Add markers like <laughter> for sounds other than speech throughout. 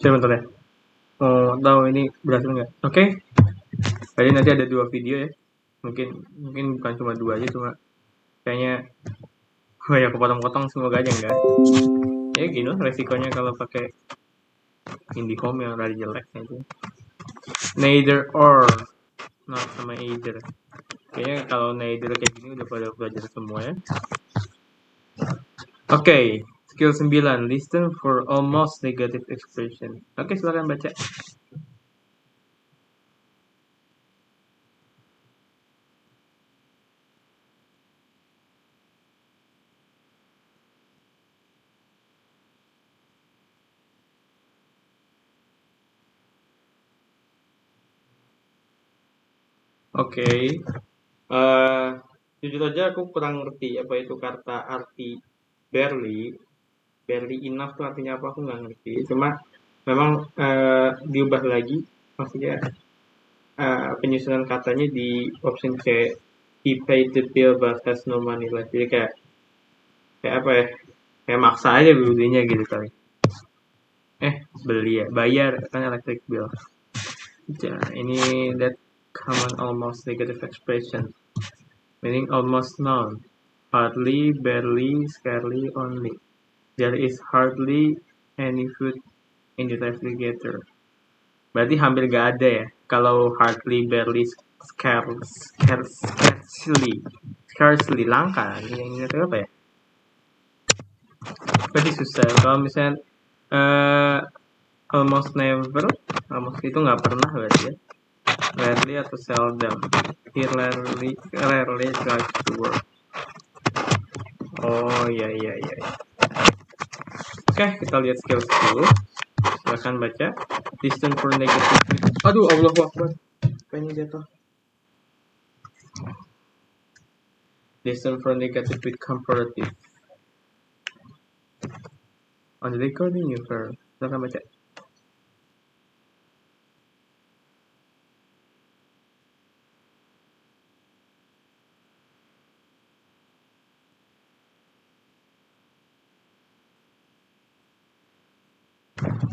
Coba bentar ya. Mau tahu ini berhasil nggak? Oke. Tadi nanti ada dua video ya. Mungkin mungkin bukan cuma dua aja cuma kayaknya banyak kepotong-potong semoga aja enggak. Ya gini resikonya kalau pakai IndiHome yang rada jelek itu. Neither or not sama either. Kayaknya kalau neither kayak gini udah pada belajar semua ya. Oke, okay, skill 9, listen for almost negative expression. Oke, silakan baca. Oke, okay. uh, jujur aja aku kurang ngerti apa itu kata arti barely. Barely enough tuh artinya apa aku nggak ngerti. Cuma memang uh, diubah lagi, maksudnya uh, penyusunan katanya di option C. He paid the bill but has no money left. Jadi kayak kayak apa ya? Kayak maksa aja belinya gitu kali. Eh, beli ya, bayar kan electric bill. Ya, ini that common almost negative expression, meaning almost none, hardly, barely, scarcely, only. There is hardly any food in the refrigerator. Berarti hampir gak ada ya. Kalau hardly, barely, scarce, scarce, scarcely, scarcely langka. Ini yang ini apa ya? Berarti susah. Kalau misalnya uh, almost never, almost itu nggak pernah berarti ya rarely atau seldom he rarely rarely drives to work oh iya iya iya oke okay, kita lihat skill 10 silahkan baca. Distance for negative aduh Allah Akbar. Kayaknya jatuh distance for negative with comparative. On the recording you heard silahkan baca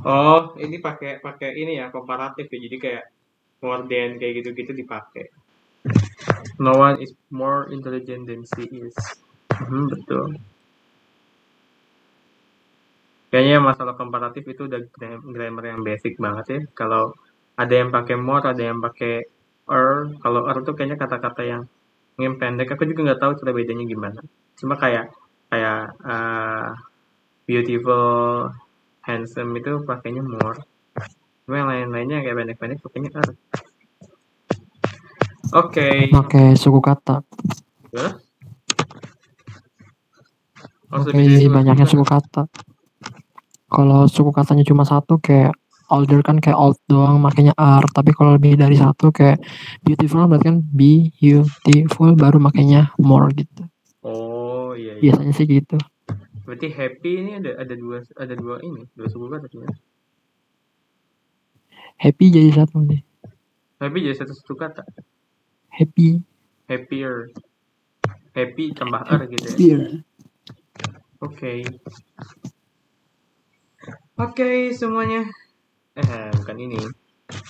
Oh, ini pakai pakai ini ya komparatif ya. Jadi kayak more than kayak gitu-gitu dipakai. No one is more intelligent than she is. Hmm, betul. Kayaknya masalah komparatif itu udah grammar yang basic banget ya. Kalau ada yang pakai more, ada yang pakai er. Kalau er itu kayaknya kata-kata yang ingin pendek. Aku juga nggak tahu cara bedanya gimana. Cuma kayak kayak uh, beautiful handsome itu pakainya more cuma yang lain-lainnya kayak pendek-pendek pakainya er oke okay. pakai suku kata huh? Oke, okay, banyaknya suku kata. Kalau suku katanya cuma satu kayak older kan kayak old doang makanya are tapi kalau lebih dari satu kayak beautiful berarti kan be beautiful baru makanya more gitu. Oh iya. iya. Biasanya sih gitu. Berarti happy ini ada ada dua ada dua ini dua suku kata sebenarnya. Happy jadi satu nih. Happy jadi satu suku kata. Happy. Happier. Happy tambah r gitu ya. Oke. Okay. Oke okay, semuanya. Eh bukan ini.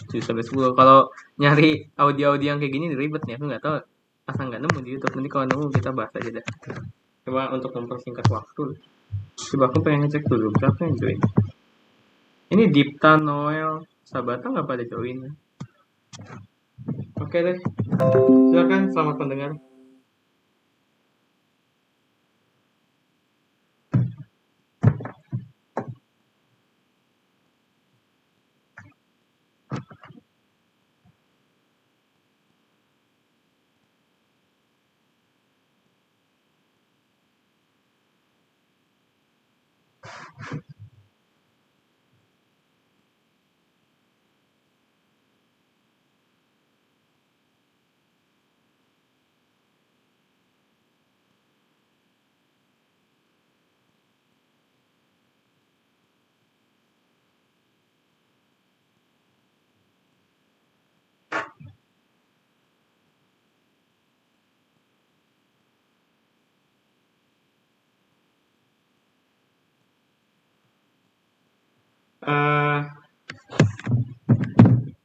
7 sampai 10. Kalau nyari audio-audio yang kayak gini ribet nih. Aku nggak tahu asal nggak nemu di YouTube. Nanti kalau nemu kita bahas aja deh cuma untuk mempersingkat waktu. Coba aku pengen ngecek dulu berapa yang join? Ini Dipta Noel Sabata nggak pada join? Oke deh. Silakan selamat mendengar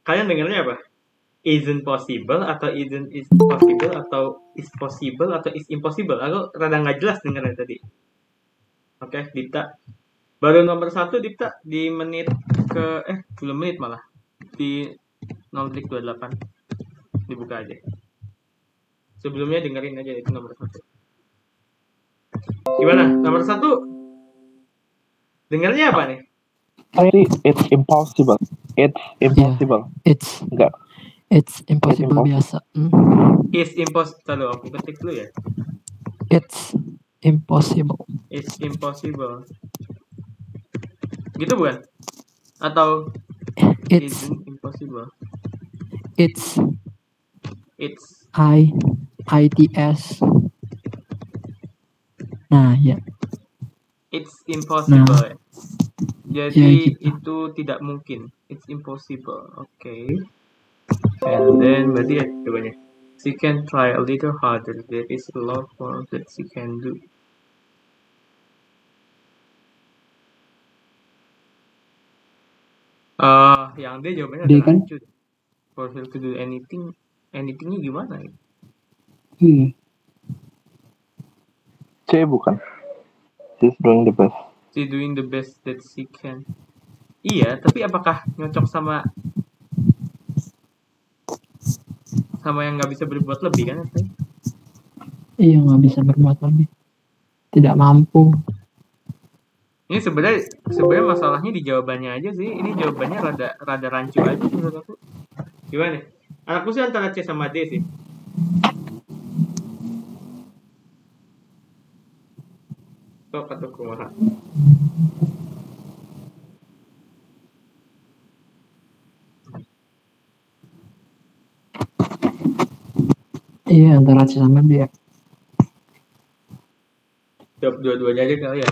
kalian dengarnya apa? Isn't possible atau isn't is possible atau is possible atau is impossible? Aku rada nggak jelas dengarnya tadi. Oke, Dipta. Baru nomor satu Dipta di menit ke eh belum menit malah di 0.28 dibuka aja. Sebelumnya dengerin aja itu nomor satu. Gimana? Nomor satu dengarnya apa nih? Tadi it's impossible. It's impossible. It's Enggak. it's impossible impossible. biasa. Hmm. Is impossible. aku ketik dulu ya. It's impossible. It's impossible. Gitu bukan? Atau It's impossible? it's It's I I T S. Nah, ya. it's impossible. ya. Jadi Ya, gitu. itu tidak mungkin. It's impossible. Oke. And then berarti ya jawabannya. She can try a little harder. There is a lot more that she can do. Ah, yang D jawabannya D ada kan? lanjut. For her to do anything, anythingnya gimana? ya? Iya. C bukan. She's doing the best. She doing the best that she can. Iya, tapi apakah nyocok sama sama yang nggak bisa berbuat lebih kan? Teh? Iya nggak bisa berbuat lebih. Tidak mampu. Ini sebenarnya sebenarnya masalahnya di jawabannya aja sih. Ini jawabannya rada rada rancu aja menurut aku. Gimana? Anakku sih antara C sama D sih. Kok kata kumaha? Iya antara C sama D. ya. Jawab dua-duanya aja kali ya.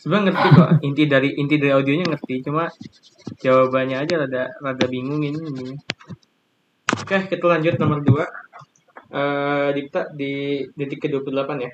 Sebenarnya ngerti kok. Inti dari inti dari audionya ngerti, cuma jawabannya aja rada rada bingung ini. ini. Oke, kita lanjut nomor 2. Eh Dipta di detik ke-28 ya.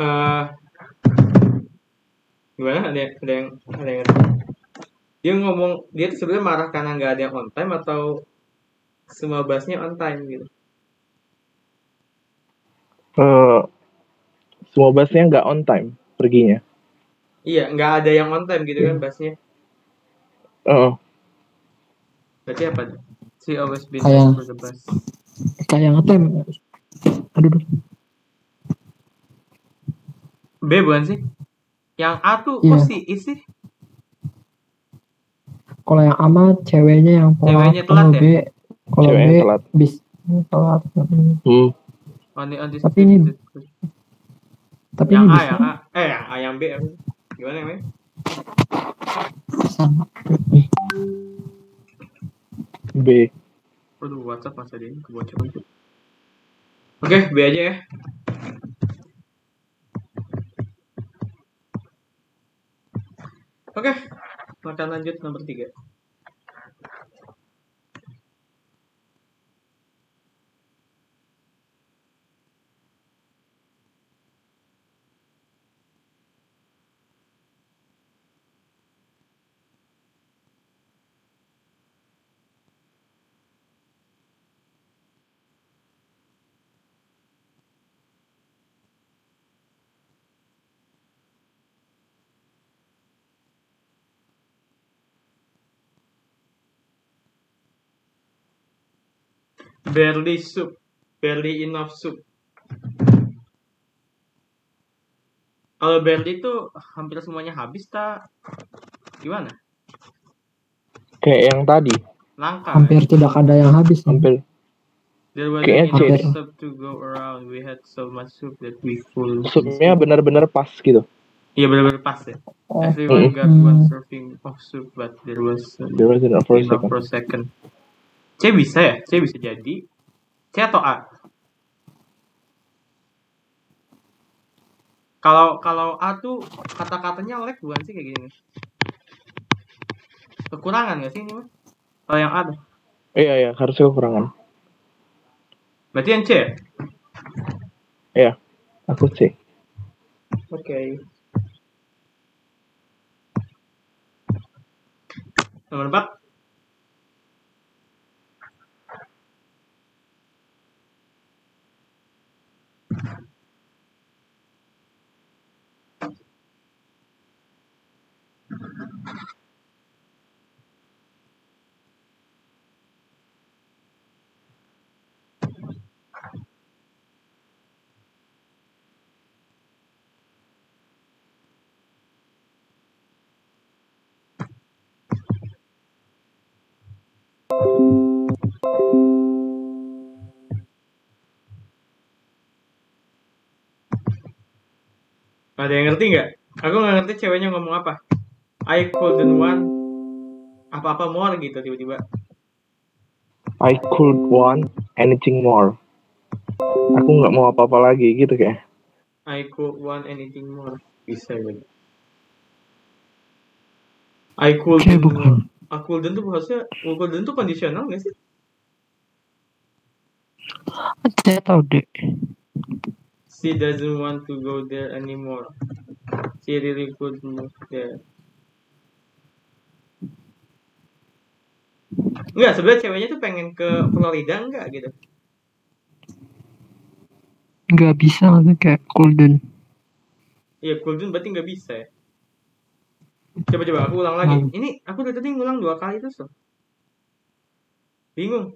Eh gimana? Ada yang ada yang ada yang dia ngomong dia tuh sebenarnya marah karena nggak ada yang on time atau semua busnya on time gitu? Eh, semua busnya nggak on time perginya. iya nggak ada yang on time gitu kan busnya Eh, berarti apa? She always been Kayak- Kayak ngetem. Aduh, aduh. B bukan sih yang A tuh Iya. kok si I sih Kalau yang ama ceweknya yang telat. Ceweknya telat Kalau ya? B, kalau B Ceweknya telat. bis telat. Hmm. on the on this Tapi ini- Tapi yang ini A bisa yang A eh yang A yang B gimana emang sama. B. Waduh, WhatsApp masa dia ini kebocoran. Oke, B aja ya. Oke, makan lanjut nomor tiga. Barely soup, barely enough soup. Kalau barely itu hampir semuanya habis tak? Gimana? Kayak yang tadi, Langka. Hampir kan? tidak ada yang habis. nih. hampir There was Kayaknya soup to go around. We had so much soup that we full. supnya benar-benar pas gitu. Iya benar-benar pas ya. Oh. Everyone got Hmm. one serving of soup, but there was uh, There was enough for a enough second. C bisa ya? C bisa jadi. C atau A? Kalau kalau A tuh kata-katanya lag bukan sih kayak gini? Kekurangan nggak sih ini? Kalau yang A tuh. Iya iya harusnya kekurangan. Berarti yang C ya? Iya, aku sih. Oke. Nomor 4. Ada yang ngerti nggak? Aku nggak ngerti ceweknya ngomong apa. I couldn't want apa-apa more gitu tiba-tiba. I could want anything more. Aku nggak mau apa-apa lagi gitu kayak. I could want anything more. Bisa gitu. I couldn't Kayak bukan. I couldn't tuh bahasanya I couldn't tuh kondisional nggak sih? Saya tahu deh. She doesn't want to go there anymore. She really could move there. Enggak, sebenarnya ceweknya tuh pengen ke Florida enggak gitu. Nggak bisa maksudnya kayak golden. Iya, couldn't berarti nggak bisa ya. Coba coba aku ulang lagi. Hmm. Ini aku dari tadi ngulang dua kali terus loh. Bingung.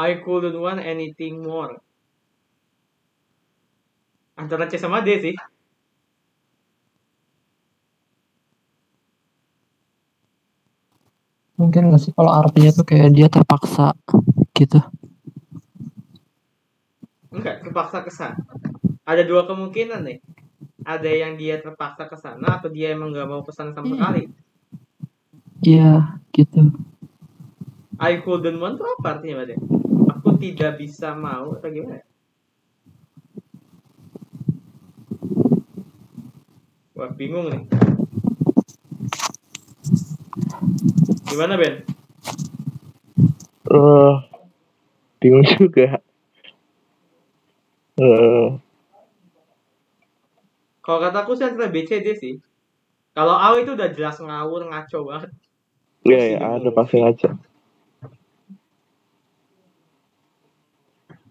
I couldn't want anything more. Antara C sama D sih. Mungkin nggak sih kalau artinya tuh kayak dia terpaksa gitu. Enggak, terpaksa ke sana. Ada dua kemungkinan nih. Ada yang dia terpaksa ke sana atau dia emang nggak mau ke sana sama sekali. Iya gitu. I couldn't want itu apa artinya, Bade? Tidak bisa mau atau gimana? Wah, bingung nih. Gimana, Ben? Eh, bingung juga. Eh, Kalau kataku sih antara B, C, D sih. Kalau A itu udah jelas ngawur, ngaco banget. Iya ya, ada pasti aja.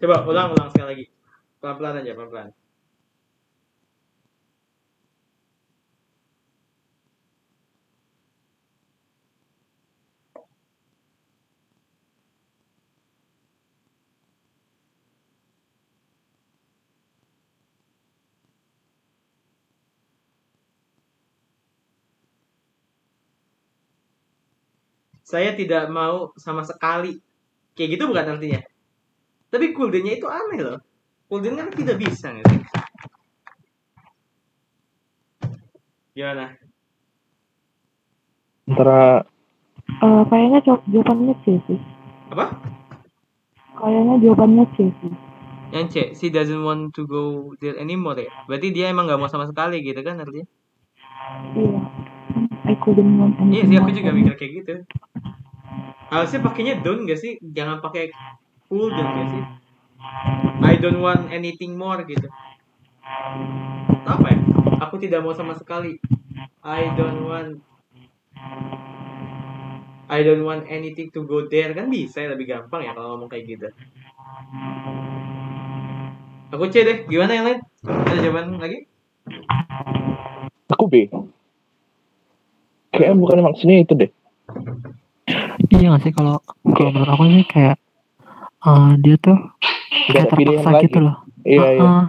Coba ulang, ulang sekali lagi. Pelan-pelan aja, pelan-pelan. Saya tidak mau sama sekali. Kayak gitu bukan artinya. Tapi goldennya itu aneh loh. Golden kan tidak bisa nggak sih? Gimana? Antara Eh, kayaknya jawab jawabannya C sih. Apa? Kayaknya jawabannya C sih. Yang C, she doesn't want to go there anymore ya. Berarti dia emang nggak mau sama sekali gitu kan artinya? Iya. I couldn't want Iya anything sih, aku juga mikir kayak gitu. Harusnya pakainya don't gak sih? Jangan pakai cool don't gak sih? I don't want anything more gitu. Apa ya? Aku tidak mau sama sekali. I don't want I don't want anything to go there kan bisa ya lebih gampang ya kalau ngomong kayak gitu. Aku C deh. Gimana yang lain? Ada jawaban lagi? aku B. kayaknya bukan maksudnya itu deh Iya nggak sih kalau kalau menurut aku sih kayak eh, dia tuh Nggak kayak terpaksa lagi. gitu loh. iya iya Heeh.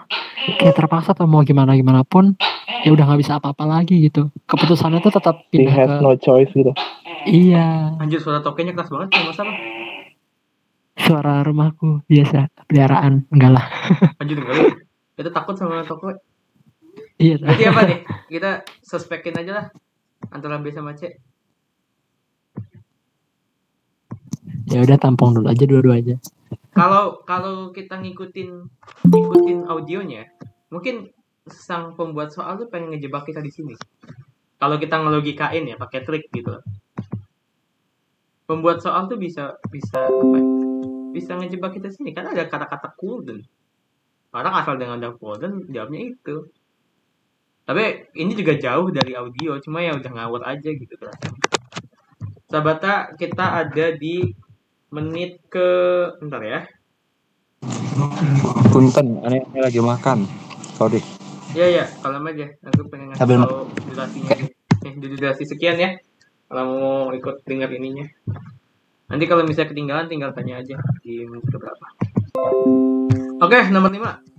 kayak terpaksa tuh mau gimana gimana pun ya udah nggak bisa apa-apa lagi gitu. Keputusannya tuh tetap he pindah has ke no choice gitu iya Anjir suara tokenya keras banget kalau masalah. suara rumahku biasa peliharaan enggak lah. <laughs> Anjir enggak lu. Kita takut sama toko. Iya. Berarti apa nih? Kita suspekin aja lah antara B sama C. Ya udah tampung dulu aja dua-duanya. Kalau kalau kita ngikutin ngikutin audionya, mungkin sang pembuat soal tuh pengen ngejebak kita di sini. Kalau kita ngelogikain ya pakai trik gitu. Pembuat soal tuh bisa bisa apa ya? Bisa ngejebak kita sini karena ada kata-kata golden. Orang asal dengan ada golden jawabnya itu. Tapi ini juga jauh dari audio, cuma ya udah ngawur aja gitu rasanya. Sabata kita ada di menit ke bentar ya. Punten, aneh lagi makan. Sorry. Iya ya, kalau aja. Aku pengen ngasih Sambil tahu durasinya. Eh, durasi sekian ya. Kalau mau ikut dengar ininya. Nanti kalau misalnya ketinggalan tinggal tanya aja di menit berapa. Oke, nomor 5.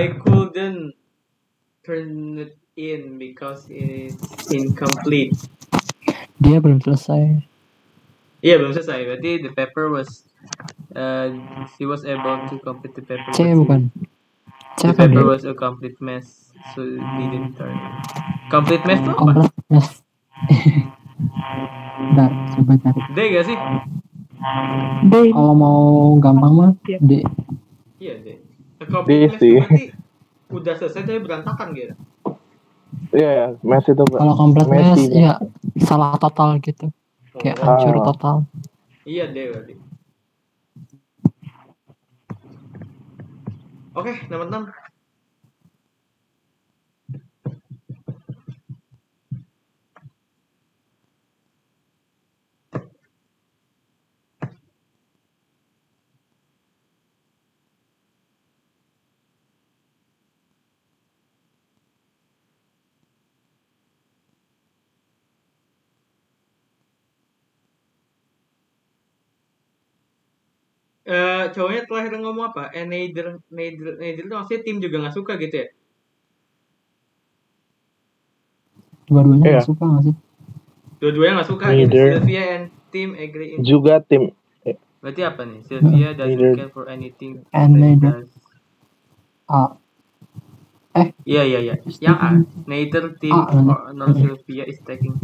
I couldn't turn it in because it's incomplete. Dia belum selesai. Iya belum selesai. Berarti the paper was uh, she was able to complete the paper. C bukan. C The paper dia? was a complete mess, so didn't turn. Complete mess tuh apa? Komplit mes. <laughs> Bentar, coba cari. D gak sih? D Kalau mau gampang mah Iya. D. Iya D. A complete mess sih. udah selesai tapi berantakan gitu. iya mes itu Pak. Kalau komplit mes Messi, ya salah total gitu. Kayak Oh, hancur Ah. total. Iya D berarti. Oke, nomor 6. Eh, cowoknya terakhir ngomong apa? Eh, neither, neither, neither itu maksudnya tim juga nggak suka gitu ya? Dua-duanya Iya. nggak suka nggak sih? Dua-duanya nggak suka. Neither. Ini Sylvia and team agree. In. juga tim Berarti apa nih? Sylvia doesn't Neither. care for anything. And neither. does. A. Iya iya iya. Yang A. Neither team A, or nor Sylvia is taking.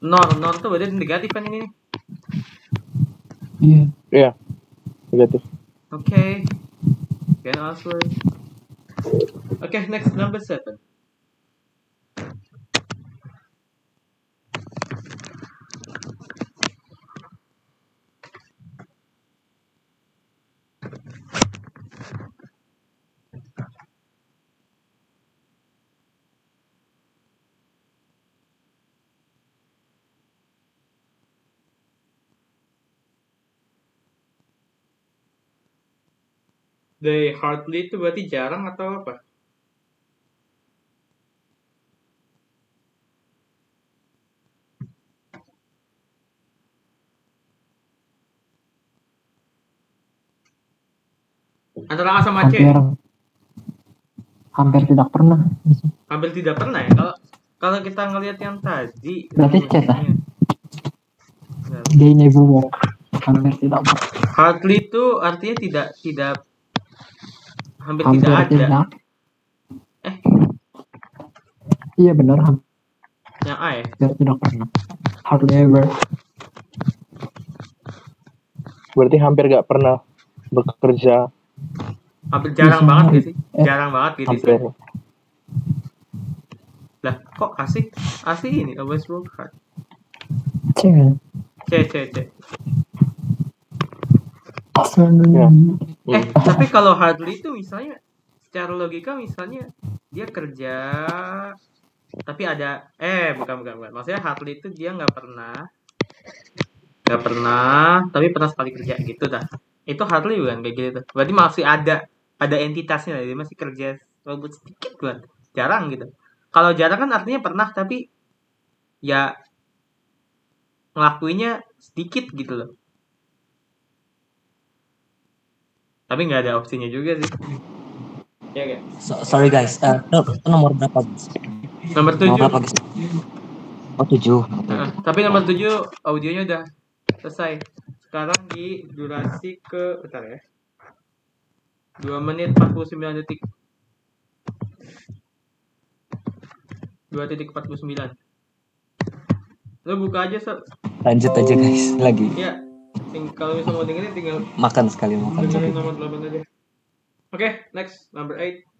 Nor, nor tuh berarti negatif kan ini? Iya. iya Oke. Can answer. Oke, next number seven. They hardly itu berarti jarang atau apa? Antara A sama C. Hampir hampir tidak pernah. Hampir tidak pernah ya. Kalau kalau kita ngelihat yang tadi. Berarti C, namanya- They never walk. Hampir tidak pernah. Hardly itu artinya tidak tidak hampir, Hampir tidak ada. tidak. Eh. Iya benar hampir Yang A ya. tidak pernah. Hardly ever. berarti hampir gak pernah bekerja Hampir jarang Bisa banget gitu sih. Eh. Jarang banget gitu hampir sih. Lah, kok asik? Asik ini always work hard. C kan? C C C. Ya. Eh, tapi kalau Hartley itu misalnya secara logika misalnya dia kerja tapi ada eh bukan bukan bukan. Maksudnya Hartley itu dia nggak pernah nggak pernah tapi pernah sekali kerja gitu dah. Itu Hartley bukan kayak gitu. Berarti masih ada ada entitasnya dia masih kerja walaupun sedikit bukan. Jarang gitu. Kalau jarang kan artinya pernah tapi ya ngelakuinnya sedikit gitu loh. Tapi nggak ada opsinya juga sih. Ya kan? So- sorry guys, Eh, no- nomor berapa? guys? Nomor Nomor 7. berapa guys? Oh tujuh. Nah, tapi nomor 7 audionya udah selesai. Sekarang di durasi ke bentar ya. 2 menit 49 detik. 2 titik 49. Lo buka aja, Sob. Lanjut aja guys, lagi Ya. Kalau misalnya mau dengerin tinggal makan sekali makan dengerin sorry. nomor 8 aja. Oke, next. Number 8.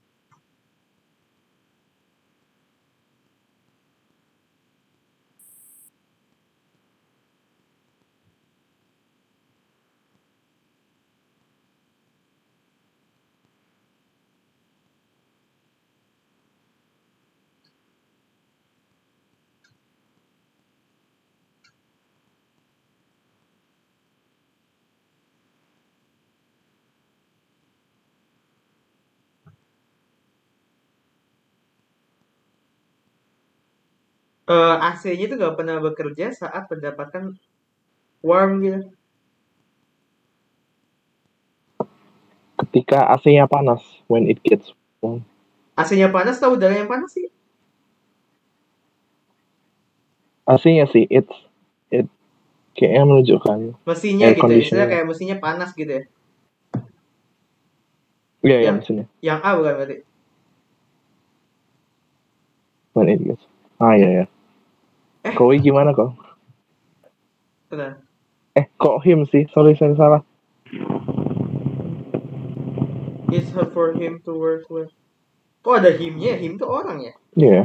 Eh, AC-nya itu nggak pernah bekerja saat mendapatkan warm gitu. Ketika AC-nya panas, when it gets warm. AC-nya panas atau udara yang panas sih? AC-nya sih, it's it kayaknya menunjukkan. Mesinnya gitu, conditioner. istilahnya kayak mesinnya panas gitu ya. Iya, Ya. ya, mesinnya. Yang A bukan berarti. When it gets. Ah, iya, ya. Eh. Kowi gimana kok? Benar. Eh, kok him sih? Sorry, saya salah. It's hard for him to work with. Kok ada himnya? Him tuh orang ya? Iya.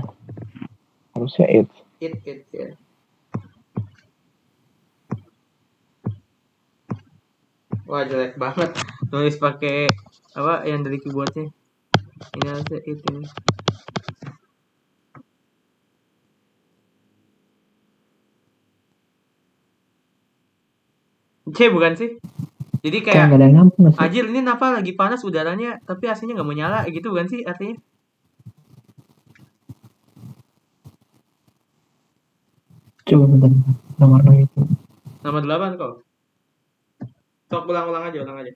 Harusnya it. It, it, ya. Wah jelek banget nulis pakai apa yang dari keyboardnya. Ini aja it ini. C bukan sih? Jadi Kayak nggak ada yang? Anjir ini kenapa lagi panas udaranya tapi AC-nya nggak mau nyala gitu bukan sih artinya? Coba bentar, nomor itu. Nomor 8 kok. Sok ulang-ulang aja, ulang aja.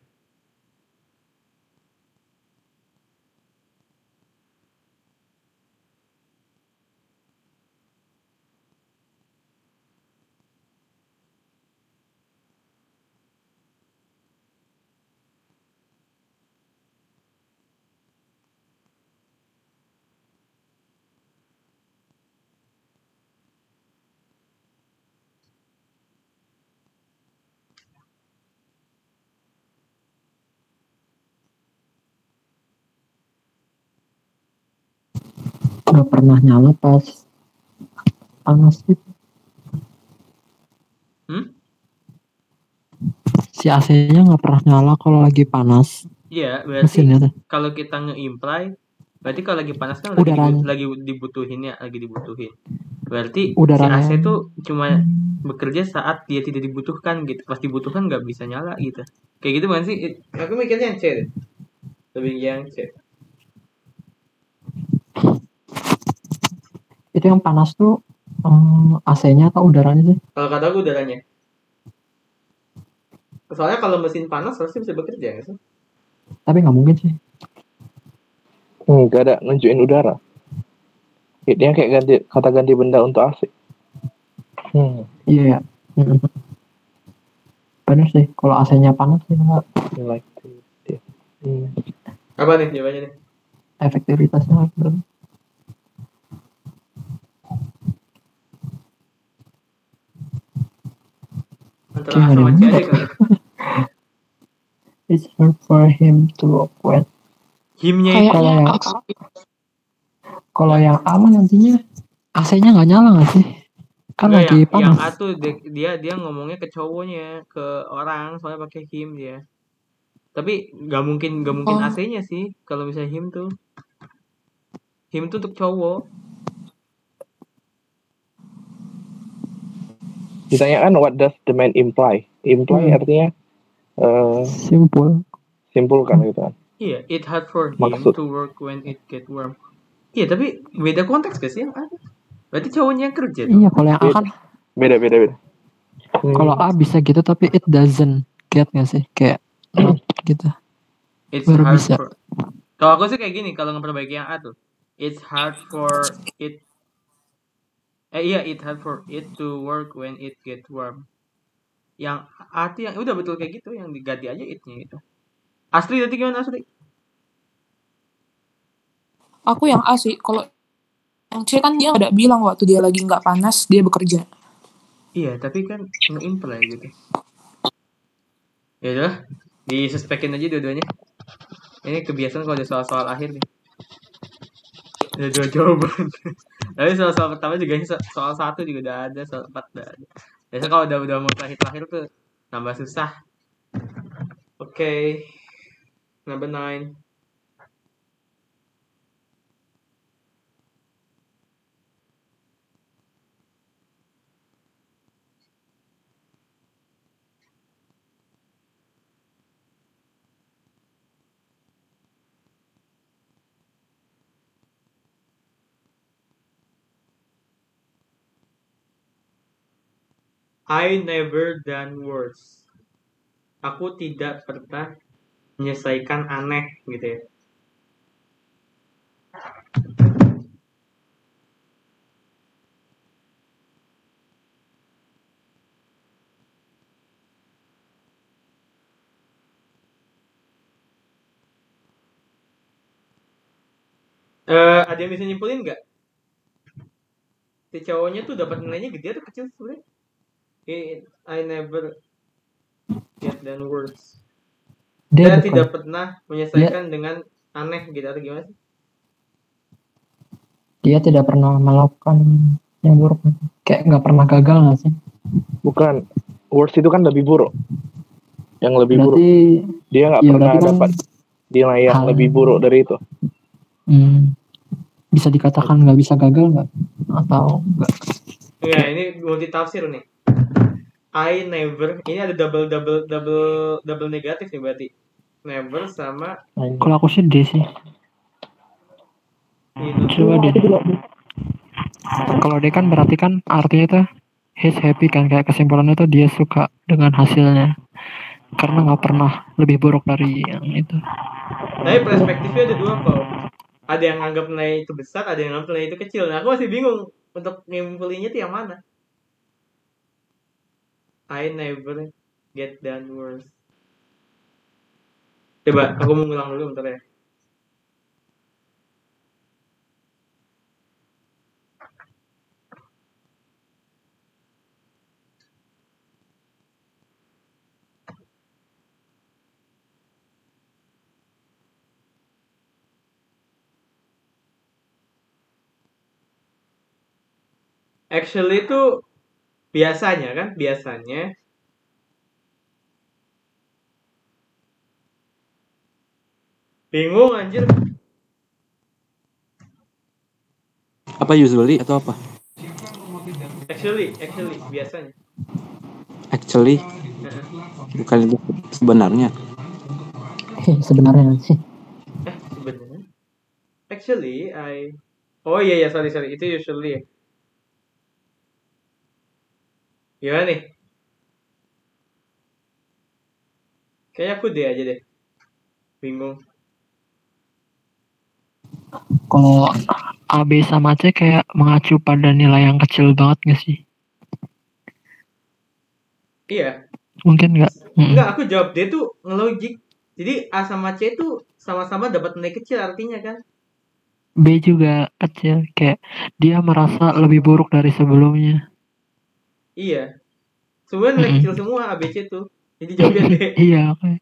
Nggak pernah nyala pas panas itu. Hmm? Si AC-nya nggak pernah nyala kalau lagi panas Iya, berarti kalau kita nge-imply berarti kalau lagi panas kan lagi, Udaranya. dibu- lagi dibutuhin ya, lagi dibutuhin. Berarti Udaranya. si AC tuh cuma bekerja saat dia tidak dibutuhkan gitu. Pas dibutuhkan nggak bisa nyala gitu. Kayak gitu kan sih? Aku mikirnya yang C deh. Lebih yang C. Itu yang panas tuh eh, AC-nya atau udaranya sih? Kalau kata aku udaranya. Soalnya kalau mesin panas harusnya bisa bekerja nggak sih? Tapi nggak mungkin sih. Hmm, gak ada nunjukin udara. Hitnya kayak ganti kata ganti benda untuk AC. Hmm, Iya ya. Mm. Bener sih. Kalau AC-nya panas ya like this. Hmm. Apa nih jawabannya nih? efektivitasnya berapa? Antara A yang aja kali. It's hard for him to work with. Himnya itu Kalau yang kalau yang aman nantinya AC-nya nggak nyala nggak sih? kan Enggak, lagi yang, yang panas A tuh dia, dia dia ngomongnya ke cowoknya ke orang soalnya pakai him dia tapi nggak mungkin nggak mungkin Oh. AC-nya sih kalau misalnya him tuh him tuh untuk cowok Ditanyakan what does the man imply? Imply Hmm. artinya eh simpul simpulkan gitu kan. iya it hard for him Maksud. to work when it get warm iya tapi beda konteks gak sih yang A berarti cowoknya yang kerja tuh iya kalau yang A kan Beda beda beda. Hmm, kalau A bisa gitu tapi it doesn't get nggak sih kayak not gitu It's Baru hard bisa. for Kalau aku sih kayak gini kalau memperbaiki yang A tuh. It's hard for it Eh iya, it hard for it to work when it get warm. Yang A tuh yang udah betul kayak gitu, yang diganti aja itnya gitu. Asli tadi gimana Asli? Aku yang A sih. Kalau yang C kan dia ada bilang waktu dia lagi nggak panas dia bekerja. Iya, tapi kan nge-imply gitu. Ya udah, disuspekin aja dua-duanya. Ini kebiasaan kalau ada soal-soal akhir nih. Ada dua jawaban. <laughs> Tapi soal-soal pertama juga ini so- soal satu juga udah ada, soal empat udah ada. Biasanya kalau udah udah mau terakhir-terakhir tuh tambah susah. Oke. Number nine. I never done worse. Aku tidak pernah menyelesaikan aneh gitu ya. Eh, ada yang bisa nyimpulin nggak? Si cowoknya tuh dapat nilainya gede atau kecil sebenarnya? I never get done worse. dia tidak pernah menyelesaikan dengan aneh gitu atau gimana sih? dia tidak pernah melakukan yang buruk kayak nggak pernah gagal nggak sih Bukan. Worst itu kan lebih buruk. Yang lebih buruk. berarti Dia nggak iya pernah kan dapat nilai yang hal- lebih buruk dari itu. hmm, bisa dikatakan nggak bisa gagal nggak atau nggak Enggak, ini multi tafsir nih. I never, ini ada double double double double negatif nih berarti. Never sama kalau aku sih D sih itu coba deh kalau D kan berarti kan artinya tuh he's happy kan kayak kesimpulannya tuh dia suka dengan hasilnya karena nggak pernah lebih buruk dari yang itu Tapi perspektifnya ada dua kok. Ada yang anggap nilai itu besar, ada yang anggap nilai itu kecil. Nah, aku masih bingung untuk ngimpulinnya itu yang mana. I never get done worse. Coba, aku mau ngulang dulu bentar ya. Actually itu biasanya kan, biasanya bingung anjir. Apa usually atau apa? Actually, actually biasanya. Actually bukan itu sebenarnya. sebenarnya sih Eh, sebenarnya. Actually, I Oh iya ya, sorry sorry. Itu usually ya. Gimana nih? Kayaknya aku D aja deh. Bingung. kalau A B sama C kayak mengacu pada nilai yang kecil banget nggak sih Iya. mungkin nggak Mm-mm. Enggak, aku jawab D tuh ngelogik. Jadi A sama C tuh sama-sama dapat nilai kecil artinya kan? B juga kecil kayak dia merasa lebih buruk dari sebelumnya Iya. Semua nilai Mm-mm. kecil semua A, B, C tuh. Jadi jawabnya D. iya kayak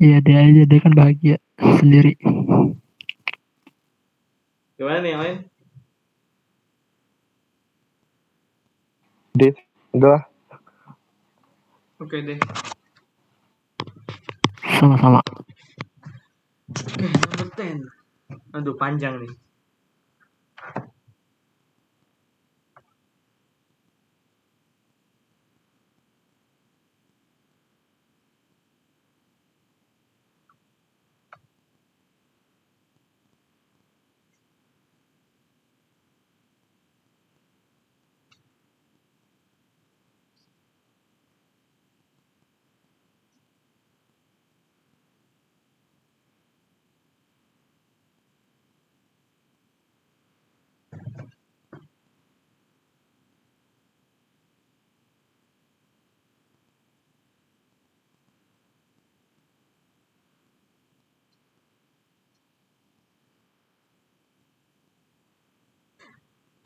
iya dia aja dia kan bahagia sendiri Gimana nih yang lain? D udah Oke deh. Sama-sama. Oke, number 10. Aduh, panjang nih.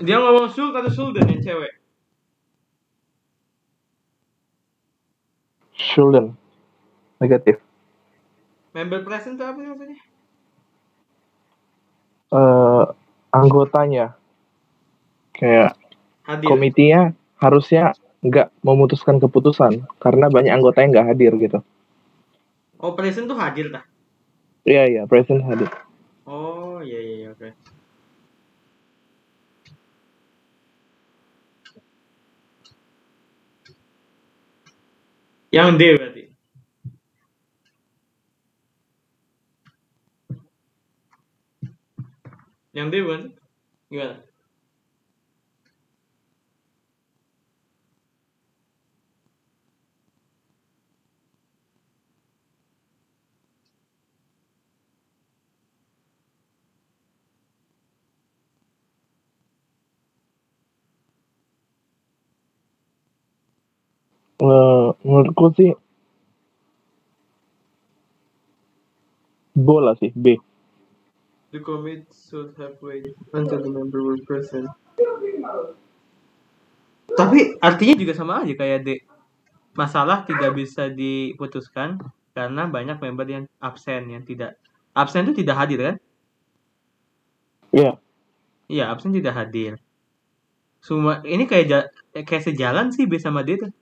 Dia ngomong Sult atau Sultan yang cewek? Shulden negatif Member present itu apa maksudnya? eh anggotanya kayak Hadir. komitinya harusnya nggak memutuskan keputusan karena banyak anggota yang nggak hadir gitu Oh, present tuh hadir dah. iya iya present hadir Oh, iya iya iya, oke. Yang D berarti. Yang D bukan? Gimana? Eh, menurutku sih bola sih B The commit should have waited until the member were present. Tapi artinya juga sama aja kayak D. Masalah tidak bisa diputuskan karena banyak member yang absen yang tidak absen itu tidak hadir kan? Iya. Iya, absen tidak hadir. Semua ini kayak kayak sejalan sih B sama D tuh.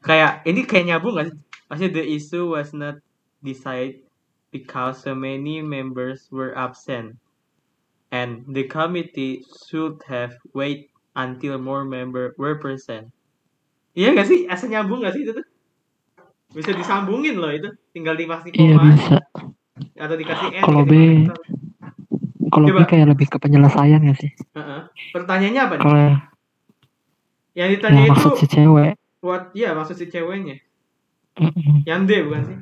Kayak ini kayak nyambung gak sih? Maksudnya the issue was not decided because so many members were absent and the committee should have wait until more member were present. Iya gak sih? Asa nyambung gak sih itu tuh? Bisa disambungin loh itu. Tinggal dikasih Iya bisa. atau dikasih N. Kalau dikasih B-. Kalau B kayak lebih ke penyelesaian ya sih. Heeh. Pertanyaannya apa nih? Kalau Yang ditanya yang itu maksud si cewek. What? Iya maksud si ceweknya. D bukan sih?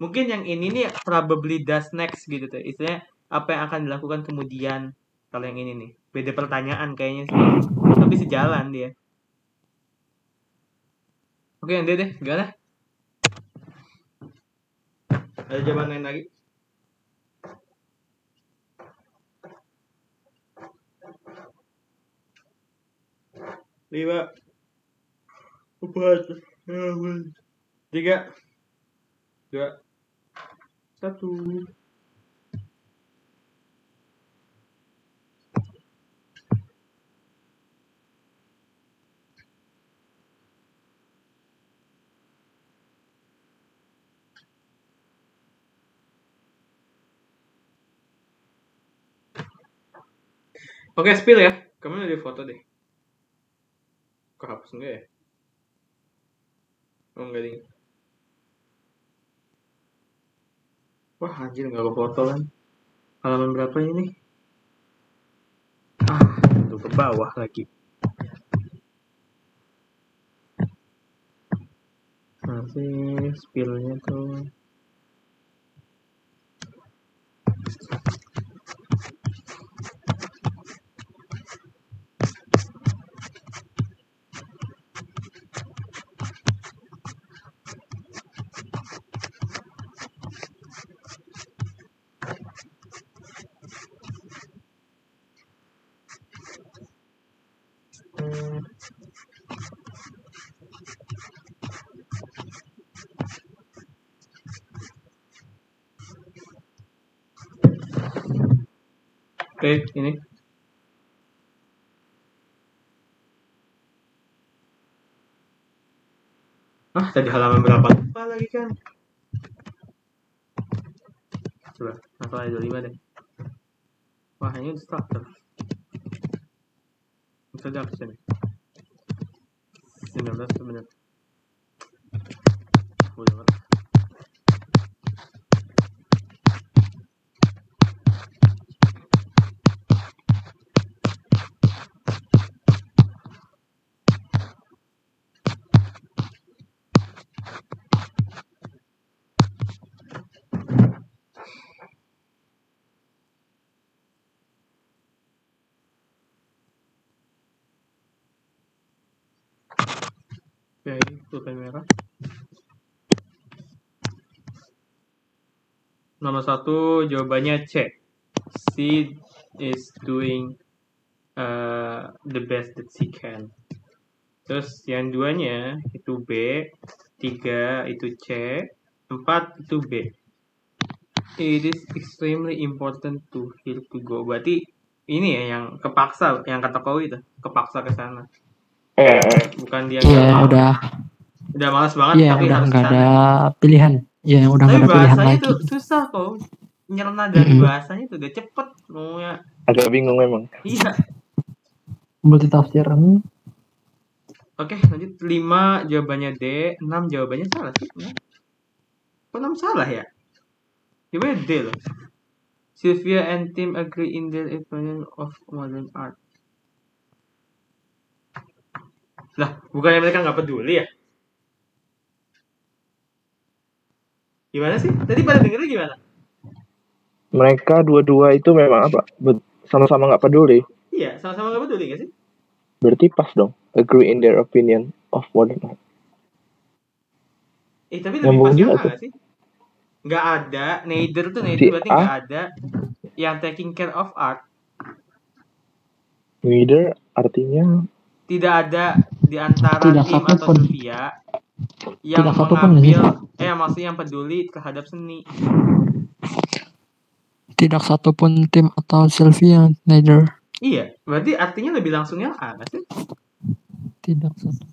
Mungkin yang ini nih probably does next gitu tuh. Istilahnya apa yang akan dilakukan kemudian kalau yang ini nih. Beda pertanyaan kayaknya sih. Tapi sejalan dia. Oke, yang D deh. Gimana? Ada jawaban lain lagi? Lima. Empat. Tiga. Dua. Satu. Oke, spill ya. Kamu ada foto deh. Kok hapus enggak ya? Oh, enggak ding. Wah, anjir enggak ke foto kan. Halaman berapa ini? Ah, itu ke bawah lagi. Masih spillnya tuh. Oke, ini. Ah, tadi halaman berapa? Apa lagi kan. Coba, langsung aja 25 deh. Wah, ini instructor. Introduction. 19 menit. Udah, Pulpen merah. Nomor satu jawabannya C. She is doing uh, the best that she can. Terus yang duanya itu B, tiga itu C, empat itu B. It is extremely important to her to go. Berarti ini ya yang kepaksa, yang kata kau itu, kepaksa ke sana. Eh, eh. Bukan dia Iya, mau. udah. Udah malas banget Iya, tapi udah harus nggak ke sana. ada pilihan. Iya, udah Tapi nggak ada pilihan bahasanya lagi. tuh susah kok. Nyerna dari Mm-mm. bahasanya tuh udah cepet ngomongnya. agak bingung memang. Iya. Multitafsir. Hmm. Oke, lanjut 5 jawabannya D, 6 jawabannya salah sih. Ya. Kok 6 salah ya? Jawabannya D loh. Sylvia and Tim agree in their opinion of modern art. Lah, bukannya mereka nggak peduli ya? Gimana sih? Tadi pada dengernya gimana? Mereka dua-dua itu memang apa? Bet- Sama-sama nggak peduli. Iya, sama-sama nggak peduli gak sih? Berarti pas dong. Agree in their opinion of modern art. Eh, tapi lebih pas juga nggak sih? Nggak ada, neither tuh neither berarti nggak ada yang taking care of art. Neither artinya Tidak ada di antara Tidak tim atau. Sylvia yang Tidak satu pun, mengambil, eh maksudnya yang peduli terhadap seni. Tidak satu pun tim atau Sylvia, neither. Iya, berarti artinya lebih langsungnya A nggak sih? Tidak satu.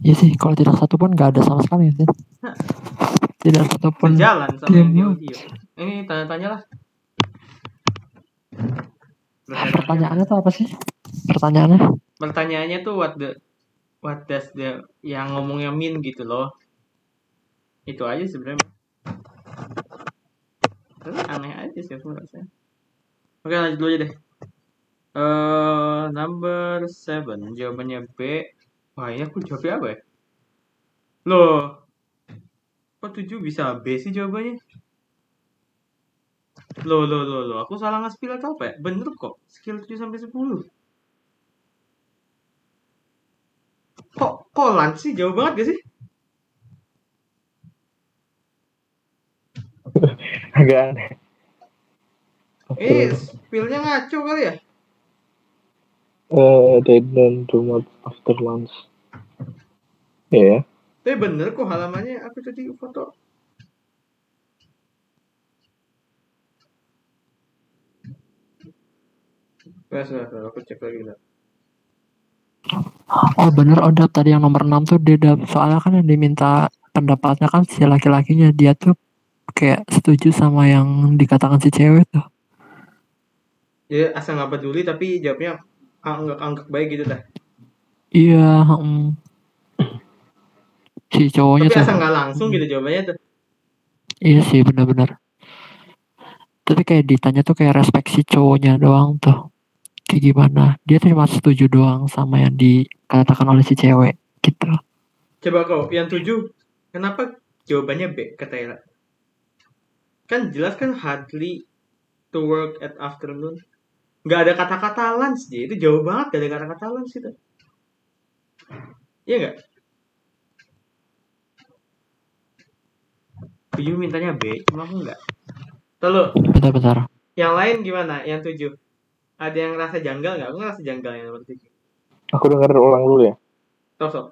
Iya sih, kalau tidak satu pun nggak ada sama sekali sih. Hah. Tidak satu pun. Sejalan sama yang Tim. Ini tanya-tanya lah. Pertanyaannya tuh apa sih? Pertanyaannya? Pertanyaannya tuh what the what does the yang ngomongnya mean gitu loh. Itu aja sebenarnya. Tapi aneh aja sih aku rasanya. Oke lanjut dulu aja deh. Eh number 7 jawabannya B. Wah ini aku jawabnya apa ya? Loh. Kok 7 bisa B sih jawabannya? Loh, loh, loh, loh. Aku salah nge-spill atau apa ya? Bener kok. Skill 7 sampai 10. Kok kolan sih? Jauh banget gak sih? <laughs> agak aneh. Eh, spillnya ngaco kali ya? Eh, they don't do much after lunch. Iya ya. Tapi bener kok halamannya aku tadi foto. Nah, aku cek lagi bentar. Oh bener, oh Dap, tadi yang nomor 6 tuh dia. Soalnya kan yang diminta pendapatnya kan si laki-lakinya. Dia tuh kayak setuju sama yang dikatakan si cewek tuh. Ya asal nggak peduli tapi jawabnya anggap-anggap baik gitu dah. Iya, mm. si cowoknya Tapi tuh. asal nggak langsung gitu jawabannya tuh. Iya sih benar-benar. Tapi kayak ditanya tuh kayak respect si cowoknya doang tuh. Kayak gimana? Dia tuh cuma setuju doang sama yang dikatakan oleh si cewek gitu. Coba kau yang tujuh, kenapa jawabannya B kata Ella? Kan jelas kan hardly to work at afternoon. Nggak ada kata-kata lunch dia itu jauh banget gak ada kata-kata lunch itu. Iya nggak? Tujuh mintanya B, cuma aku nggak. Lalu Bentar-bentar. yang lain gimana? Yang tujuh, ada yang rasa janggal nggak? Aku ngerasa janggal yang nomor tujuh. Aku denger ulang dulu ya. Sok sok.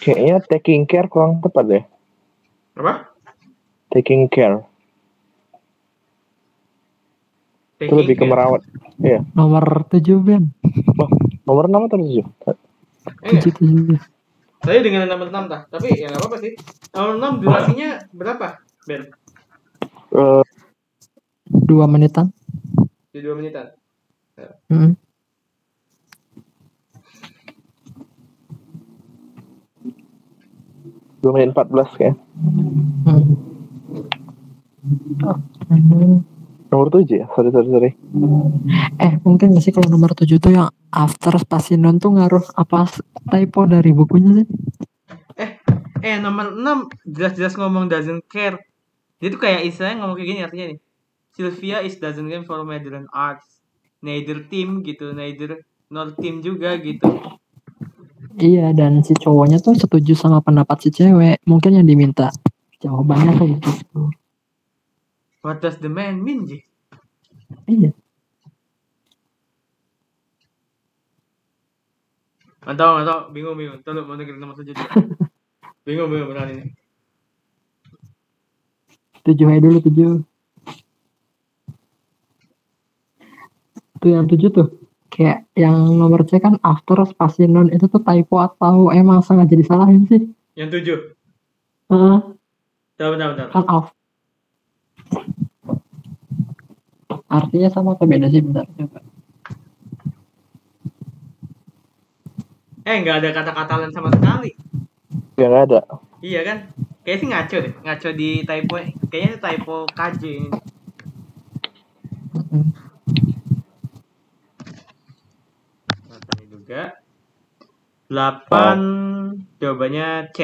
Kayaknya taking care kurang tepat deh. Apa? Taking care. Itu lebih ke merawat. Nomor 7 Ben. Nomor 6 atau 7? Eh. 7 7. Saya dengan nomor 6 tah. Tapi ya nggak apa-apa sih. Nomor 6 durasinya berapa, Ben? Eh, 2 menitan. Di 2 menitan. Hmm. Dua menit 14 kayak. Hmm. Nomor 7 ya? Sorry, sorry, sorry. Eh mungkin gak sih kalau nomor 7 tuh yang after spasinon tuh ngaruh apa typo dari bukunya sih? Eh, nomor 6 jelas-jelas ngomong doesn't care. Dia tuh kayak istilahnya ngomong kayak gini artinya nih. Sylvia is doesn't care for modern arts. Neither team gitu, neither nor team juga gitu. Iya dan si cowoknya tuh setuju sama pendapat si cewek. Mungkin yang diminta jawabannya kayak gitu. What does the man mean, Ji? Iya. Nggak tahu. Bingung, bingung. Lu mau dengerin nomor 7 dulu. bingung, bingung beneran ini. Tujuh aja dulu tujuh. Tuh yang tujuh tuh. Kayak yang nomor C kan after spasinon itu tuh typo atau emang sengaja disalahin sih? Yang 7. Heeh. Bentar, bentar, bentar. kan off. Artinya sama atau beda sih bentar coba. Eh, nggak ada kata-kata lain sama sekali. Ya nggak ada. Iya kan? Kayaknya sih ngaco deh. Ngaco di typo. Kayaknya typo KJ ini. Mm-mm. Katanya juga. 8 jawabannya C.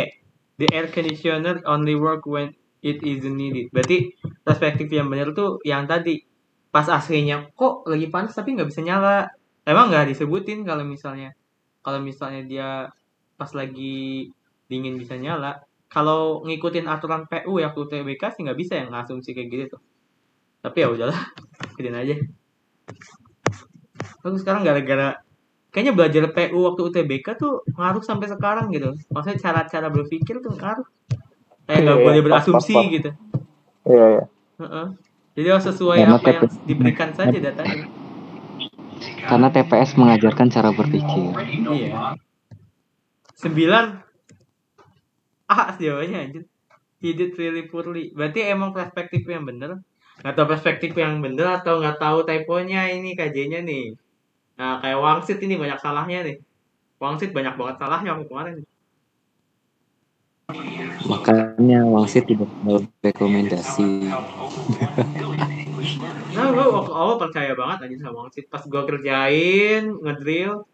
The air conditioner only work when it isn't needed. Berarti perspektif yang benar tuh yang tadi. Pas aslinya kok lagi panas tapi nggak bisa nyala. Emang nggak disebutin kalau misalnya kalau misalnya dia pas lagi dingin bisa nyala. Kalau ngikutin aturan PU ya waktu TBK sih nggak bisa yang ngasumsi kayak gitu. Tapi ya udahlah, <laughs> ikutin aja. Terus sekarang gara-gara kayaknya belajar PU waktu UTBK tuh ngaruh sampai sekarang gitu. Maksudnya cara-cara berpikir tuh ngaruh. Kayak nggak Iya, boleh pas, berasumsi pas, pas. gitu. Iya, iya. Heeh. Jadi harus sesuai Karena apa yang diberikan saja datanya. Karena TPS mengajarkan cara berpikir. Iya. Sembilan. Ah, jawabannya anjir. He did really poorly. Berarti emang perspektif yang bener. Nggak tahu perspektif yang bener atau nggak tahu typonya ini KJ-nya nih. Nah, kayak Wangsit ini banyak salahnya nih. Wangsit banyak banget salahnya waktu kemarin. Makanya Wangsit tidak mau rekomendasi. Nah, gue waktu awal percaya banget aja sama Wangsit. Pas gue kerjain, ngedrill,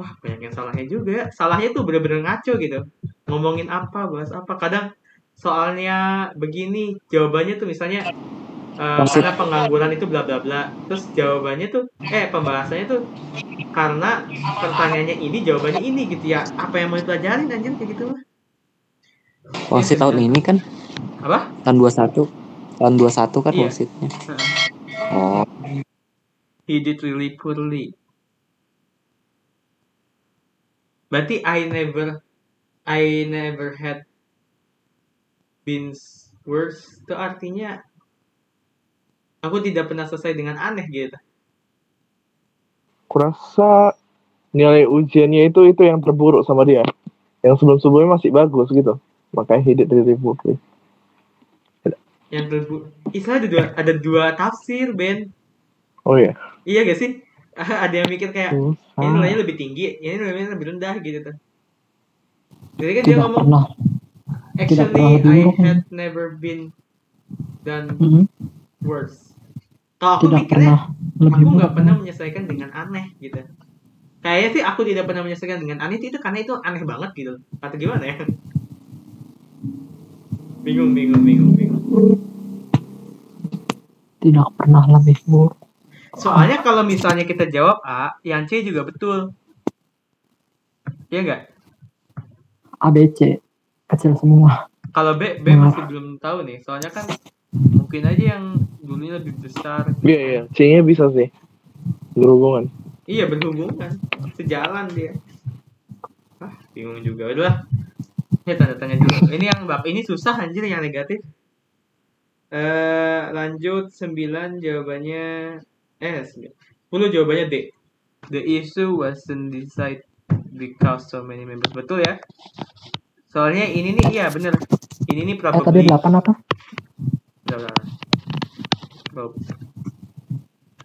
wah banyak yang salahnya juga. Salahnya tuh bener-bener ngaco gitu. Ngomongin apa, bahas apa. Kadang soalnya begini, jawabannya tuh misalnya eh, Wangsit. karena pengangguran itu bla bla bla. Terus jawabannya tuh, eh pembahasannya tuh karena pertanyaannya ini, jawabannya ini gitu ya. Apa yang mau dipelajarin anjir kayak gitu mah. Wangsit tahun ini kan Apa? tahun 21. Tahun 21 kan Iya. wangsitnya. Heeh. Oh, He did really poorly. Berarti I never I never had been worse itu artinya aku tidak pernah selesai dengan aneh gitu. Kurasa nilai ujiannya itu itu yang terburuk sama dia. Yang sebelum-sebelumnya masih bagus gitu. Makanya hidup dari poorly. Yang terbu Istilah ada dua, ada dua tafsir, Ben. Oh iya. Iya gak sih? <laughs> ada yang mikir kayak Hmm. ini nilainya lebih tinggi, ini nilainya lebih rendah gitu tuh. Jadi kan dia Tidak ngomong pernah. actually I had never been done Mm-mm. worse. Kalau aku Tidak mikirnya pernah lebih aku nggak pernah menyelesaikan dengan aneh gitu. Kayaknya sih aku tidak pernah menyelesaikan dengan aneh itu karena itu aneh banget gitu. Atau gimana ya? Bingung, bingung, bingung, bingung. Tidak pernah lebih buruk. Soalnya kalau misalnya kita jawab A, yang C juga betul. Iya nggak? ABC kecil semua. Kalau B, B masih belum tahu nih. Soalnya kan mungkin aja yang dulunya lebih besar. Iya, iya. C-nya bisa sih. Berhubungan. Iya berhubungan, sejalan dia. Ah bingung juga. Udahlah, Ya tanda tanya dulu. Ini yang bab ini susah anjir yang negatif. Eh lanjut 9 jawabannya eh 10 jawabannya D. The issue wasn't decided because so many members. Betul ya? Soalnya ini nih iya bener. Ini nih Eh tadi probably 8 apa? Udah. Prob.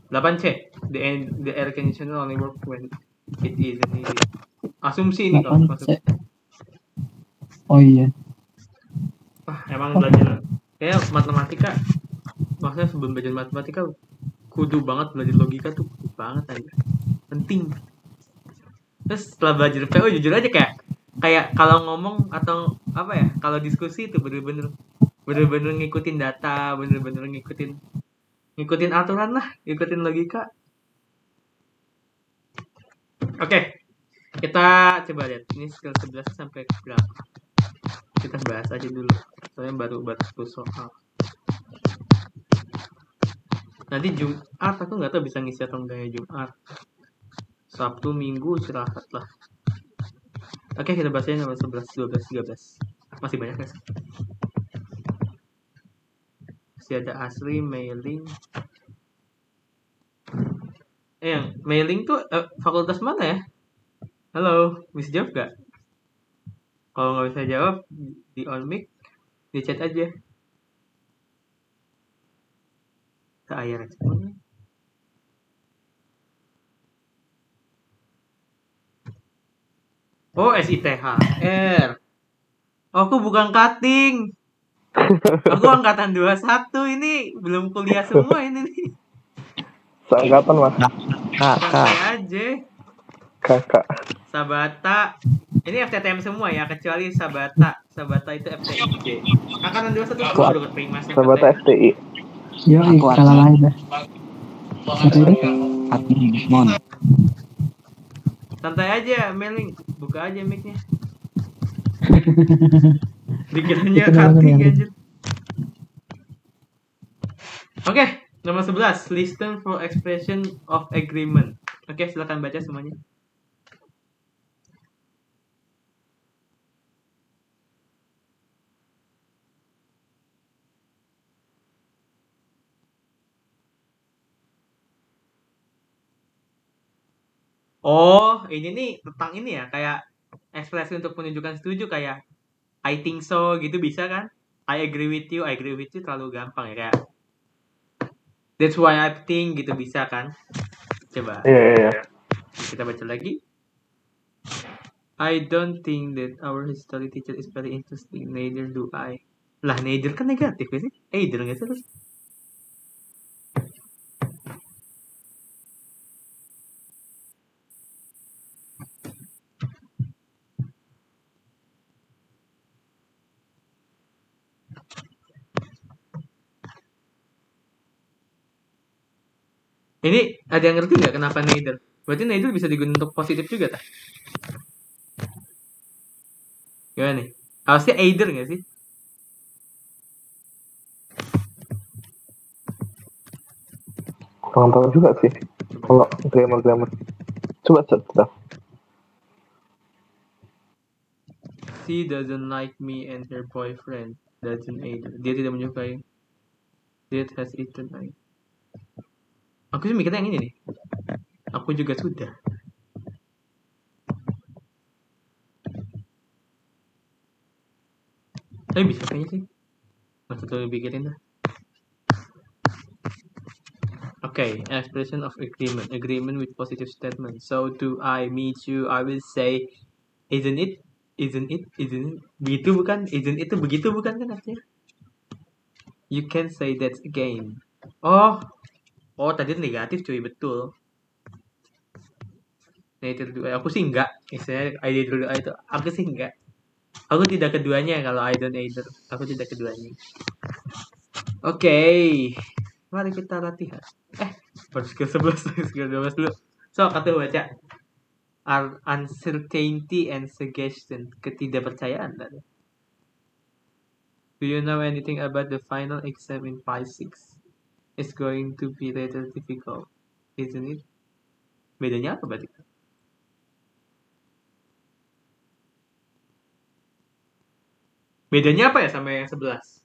8C. The, en- the air conditioner only work when it isn't needed. Asumsi ini kalau 8 masuk. Oh iya. Wah, emang belajar kayak matematika. Maksudnya sebelum belajar matematika kudu banget belajar logika tuh kudu banget aja. Penting. Terus setelah belajar PO jujur aja kayak kayak kalau ngomong atau apa ya kalau diskusi itu bener-bener bener-bener ngikutin data bener-bener ngikutin ngikutin aturan lah ngikutin logika. Oke kita coba lihat. Ini skill 11 sampai berapa? Kita bahas aja dulu. Soalnya baru baru 10 soal. Nanti Jumat aku nggak tahu bisa ngisi atau enggak ya Jumat. Sabtu Minggu istirahat lah. Oke kita bahas aja nomor 11 12 13 masih banyak ya masih ada asli mailing eh yang mailing tuh eh, fakultas mana ya? Halo bisa jawab gak kalau nggak bisa jawab di on mic di chat aja. Saya responnya. Oh, SITHR. Oh, aku bukan cutting. Aku angkatan 21 ini belum kuliah semua ini nih. Seangkatan mas, Kakak. Santai aja. kakak. Sabata. Ini FTTM semua ya, kecuali Sabata. Sabata itu FTIJ. Angkatan 21 aku baru keterima Sahabat FTI. Yo, Aku kalah lain dah. Siapa ini? Admin Mon. Santai aja, Meling. Buka aja mic-nya. <laughs> Dikiranya cutting. Oke, nomor 11. Listen for expression of agreement. Oke, silakan baca semuanya. Oh, ini nih tentang ini ya, kayak ekspresi untuk menunjukkan setuju kayak I think so gitu bisa kan? I agree with you, I agree with you terlalu gampang ya kayak That's why I think gitu bisa kan? Coba Iya iya iya. kita baca lagi. I don't think that our history teacher is very interesting. Neither do I. Lah, neither kan negatif ya sih? Either nggak sih? Ini ada yang ngerti nggak kenapa neither? Berarti neither bisa digunakan untuk positif juga, tak? Gimana nih? Harusnya either nggak sih? Kurang tahu juga sih. Kalau grammar grammar. Coba cek dah. She doesn't like me and her boyfriend doesn't either. Dia tidak menyukai. That has eaten I. Aku sih mikirnya yang ini nih. Aku juga sudah. Tapi bisa kayaknya sih. Nggak terlalu pikirin dah. Okay, expression of agreement. Agreement with positive statement. So do I meet you? I will say, isn't it? Isn't it? Isn't it? Begitu bukan? Isn't itu begitu bukan kan artinya? You can say that again. Oh, oh tadi negatif cuy betul. Do I. Aku sih enggak. Misalnya I I itu aku sih enggak. Aku tidak keduanya kalau I don't either. Aku tidak keduanya. Oke. Mari kita latihan. Eh, baru skill 11, <laughs> skill 12 dulu. So, kata baca. Are uncertainty and suggestion. Ketidakpercayaan. Do you know anything about the final exam in Pi 6? It's going to be rather difficult, isn't it? Bedanya apa berarti? Bedanya apa ya sama yang 11?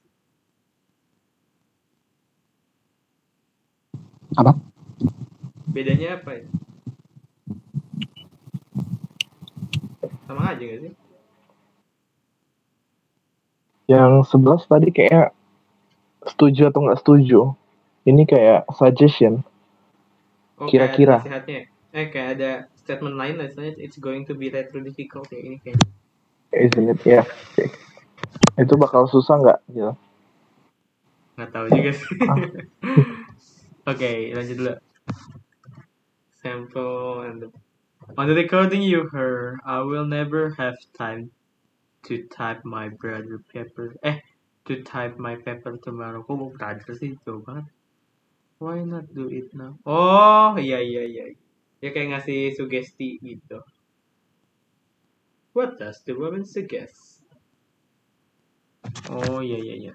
Apa? Bedanya apa ya? Sama aja gak sih? Yang 11 tadi kayak setuju atau nggak setuju. Ini kayak suggestion. Oh, Kira-kira. kayak nasihatnya. Eh, kayak ada statement lain lah, istilahnya it's going to be retro difficult ya ini kayaknya. Isn't it? Ya. Oke. Itu bakal susah nggak? Gitu. Nggak tahu juga sih. <laughs> Oke, lanjut dulu. Sample and the... On the recording you heard, I will never have time to type my brother paper. Eh, to type my paper tomorrow. Kok mau brother sih? Jauh banget. Why not do it now? Oh, iya iya iya. Dia kayak ngasih sugesti gitu. What does the woman suggest? Oh iya iya iya.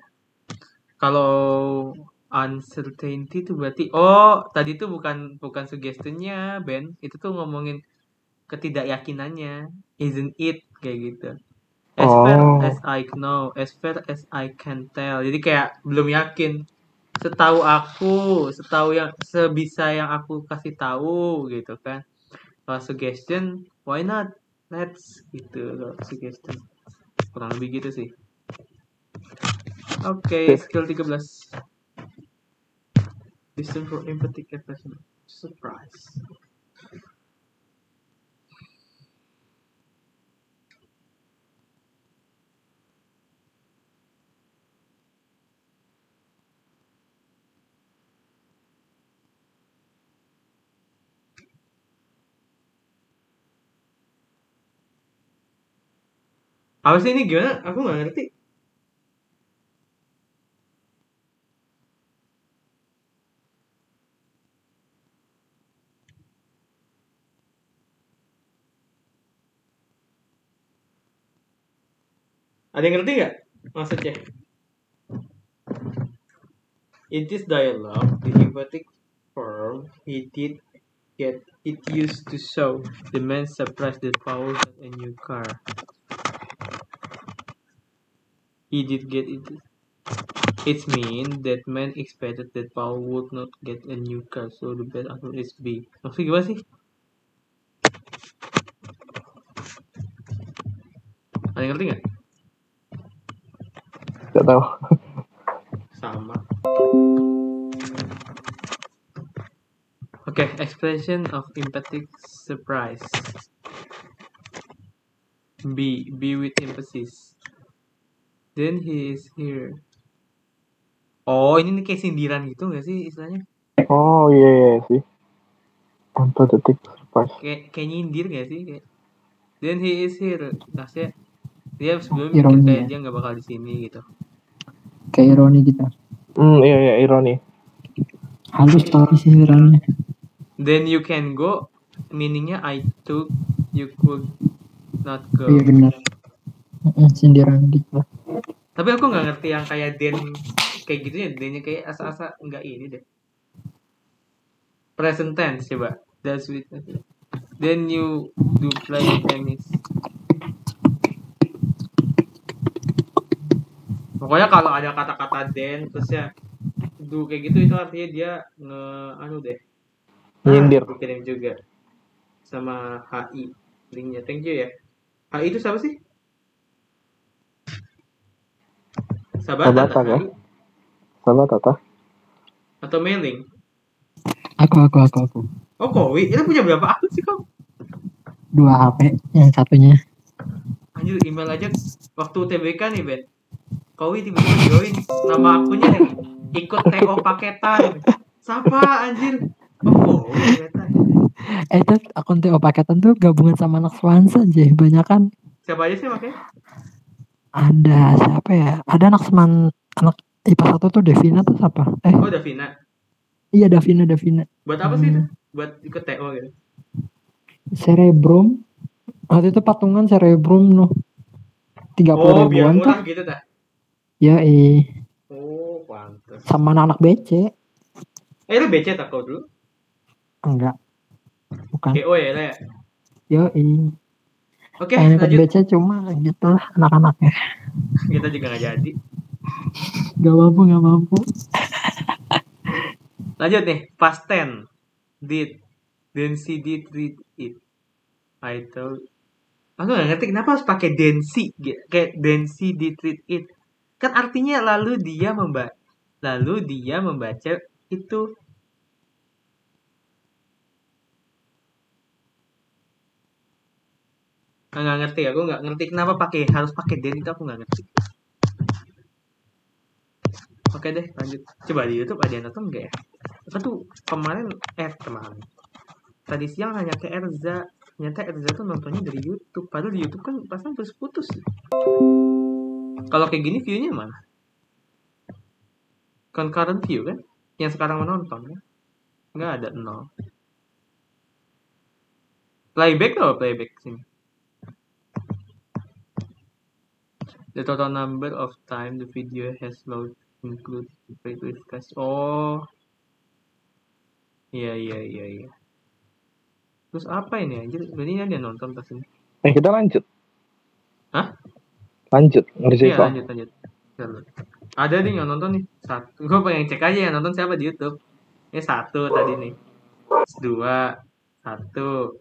Kalau uncertainty itu berarti oh tadi tuh bukan bukan suggestionnya Ben itu tuh ngomongin ketidakyakinannya isn't it kayak gitu as far Oh. as I know as far as I can tell jadi kayak belum yakin setahu aku setahu yang sebisa yang aku kasih tahu gitu kan. Kalau suggestion why not? Let's gitu kalau suggestion. Kurang lebih gitu sih. Oke skill 13 Listen for empathy expression. Surprise. Apa sih ini gimana? Aku nggak ngerti. Ada yang ngerti nggak maksudnya? In this dialogue, the emphatic form he did get it used to show the man surprised that Paul got a new car. He did get it. It mean that man expected that Paul would not get a new car, so the best answer is B. Maksudnya gimana sih? Ada yang ngerti nggak? Nggak tahu. Sama. Okay, expression of empathic surprise. B. B with emphasis. Then he is here. Oh, ini nih kayak sindiran gitu gak sih istilahnya? Oh iya iya sih. Empathetic surprise. Kayak, kayak nyindir gak sih? Kayak, Then he is here. Maksudnya dia sebelum Ironi mikir kayak ya. dia nggak bakal di sini gitu. Kayak ironi gitu. Hmm iya iya ironi. Halus tapi sindirannya. Then you can go. Meaningnya I took you could not go. Iya benar. Sindiran gitu. Tapi aku nggak ngerti yang kayak Den kayak gitu ya, Dennya kayak asa-asa nggak ini deh. Present tense coba. That's with Then you do play tennis. Pokoknya kalau ada kata-kata then terus ya do kayak gitu itu artinya dia nge anu deh. Nyindir. Aku kirim juga sama HI linknya. Thank you ya. HI itu siapa sih? Sabata, Sabata, kan? Salah Tata. Atau mailing? Aku aku aku aku. Oh, Kowi. Itu punya berapa akun sih kau? Dua HP yang satunya. Anjir, email aja waktu TBK nih, Ben. Kowi tiba-tiba join nama akunnya nih. Ikut TO paketan. Siapa anjir? Oh, Kowi ternyata. Eh itu akun TO paketan tuh gabungan sama anak Swansa aja. Banyak kan Siapa aja sih makanya? Ada siapa ya? Ada anak seman anak IPA satu tuh Devina tuh siapa? Eh Oh, Davina. iya Davina Davina. Buat apa sih itu? Hmm. Buat ikut TO gitu. Cerebrum. Waktu itu patungan Cerebrum noh. Tiga puluh Oh, biar ribuan tuh. murah gitu dah. Ya eh Oh, pantes. sama anak-anak BC. Eh, lu BC tak kau dulu? Enggak. Bukan. GO ya, lah ya? Yo eh. Oke, ikut lanjut. BC cuma gitu lah anak-anaknya Kita juga nggak jadi. gak mampu gak mampu Lanjut nih, past tense. Did. Then she did read it. I told. Aku nggak ngerti kenapa harus pakai. Ge- Kayak she did read it. Kan artinya lalu dia membaca. Lalu dia membaca itu. Nggak ngerti. Aku nggak ngerti. Kenapa pakai harus pakai then itu aku nggak ngerti. Oke deh lanjut. Coba di YouTube ada yang nonton nggak ya? Apa tuh kemarin eh kemarin. Tadi siang hanya ke Erza ternyata Erza tuh nontonnya dari YouTube. Padahal di YouTube kan pasang terus putus. Kalau kayak gini viewnya mana? Concurrent view kan? Yang sekarang menonton kan? Nggak ada nol. Playback atau playback sini the total number of time the video has loaded include previous discuss oh. Iya iya iya iya. Terus apa ini anjir? Berarti ini ada nonton pas ini? Eh kita lanjut. Hah? Lanjut ngerjain iya lanjut lanjut. Ada nih yang nonton nih satu. Gue pengen cek aja yang nonton siapa di YouTube. Ini satu tadi nih. Dua satu.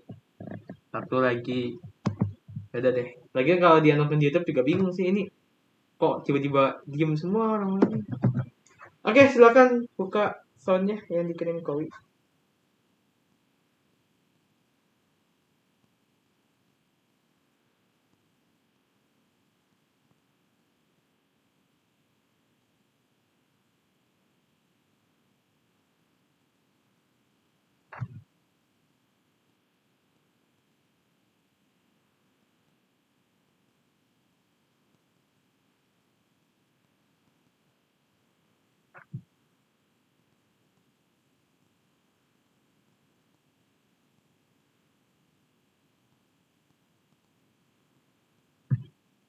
Satu lagi udah deh. Lagi kalau dia nonton di YouTube juga bingung sih ini. Kok tiba-tiba diem semua orang oke silakan buka soundnya yang dikirim Kowi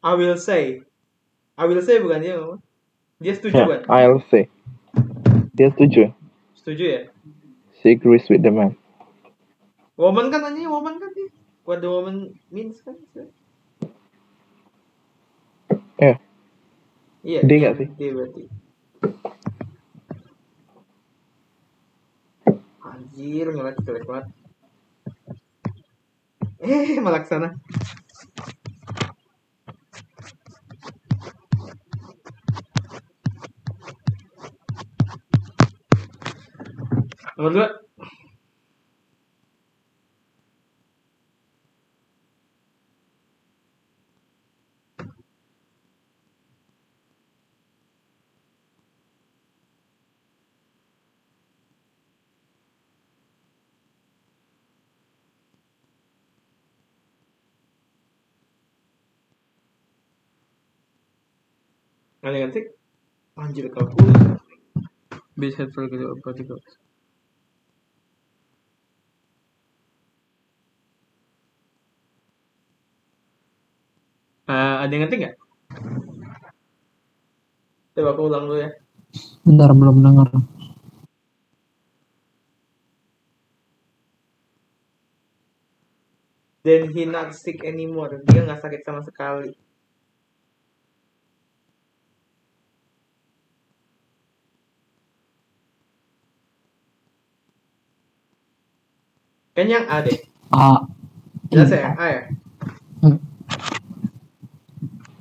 I will say I will say bukan dia ngomong dia setuju Ya, kan I'll say. Dia setuju. setuju ya She agrees with the man. woman kan nanya woman kan dia what the woman means kan Ya. iya Dia nggak sih? dia berarti anjir ngelag jelek banget eh malah ke sana nomor dua Ada yang ngetik? Anjir kalkulator base head for gitu particles Eh, ada yang ngetik nggak? Coba aku ulang dulu ya. bentar belum dengar Then he not sick anymore. Dia nggak sakit sama sekali. Kan yang A deh. A Jelas ya? A ya?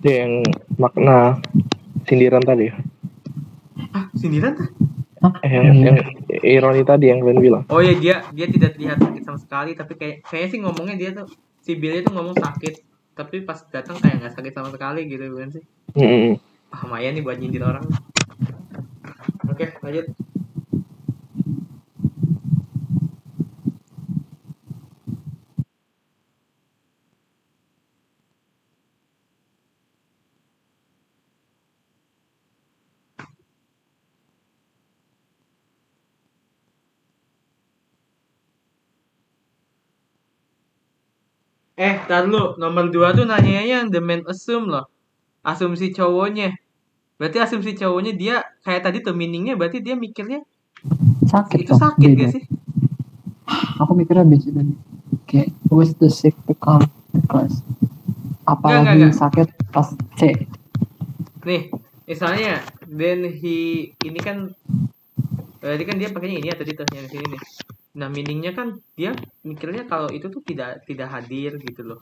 Dia yang makna sindiran tadi. Ah, sindiran tuh? Eh, yang, yang ironi tadi yang kalian bilang. Oh iya dia dia tidak terlihat sakit sama sekali tapi kayak kayaknya sih ngomongnya dia tuh si Billy tuh ngomong sakit tapi pas datang kayak nggak sakit sama sekali gitu kan sih. Mm, mm, mm. Ah, lumayan nih buat nyindir orang. Oke, lanjut. Eh, tar lu. Nomor dua tuh nanya yang the man assume loh. Asumsi cowoknya. Berarti asumsi cowoknya dia kayak tadi tuh meaningnya berarti dia mikirnya sakit itu sakit gak sih? aku mikirnya beda tadi kayak was the sick become the class apalagi enggak. sakit pas C nih misalnya then he ini kan berarti kan dia pakainya ini ya tadi tasnya di sini nih nah meaningnya kan dia mikirnya kalau itu tuh tidak tidak hadir gitu loh.